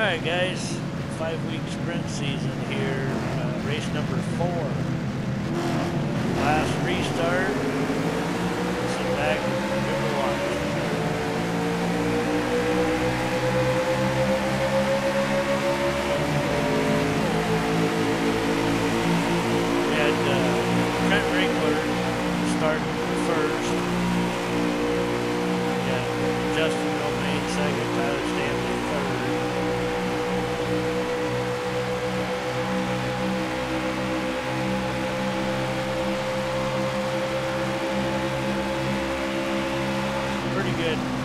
Alright guys, five week sprint season here, uh, race number four. Last restart, sit back and watch. We uh, Trent Ringler start first. We got Justin good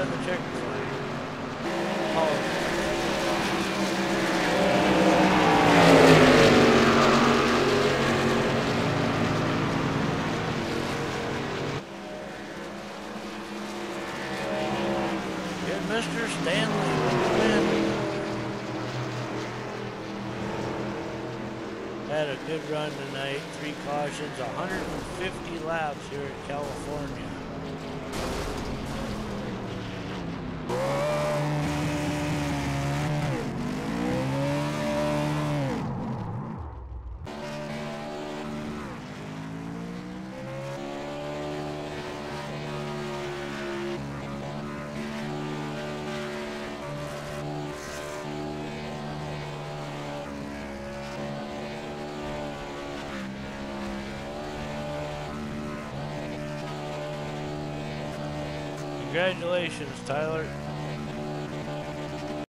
The flag. Oh, Mr. Stanley. Had a good run tonight. Three cautions, 150 laps here in California. Congratulations, Tyler.